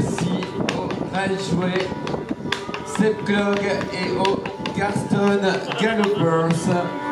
merci au Aljoé, Sepglog et au Garston Gallopers.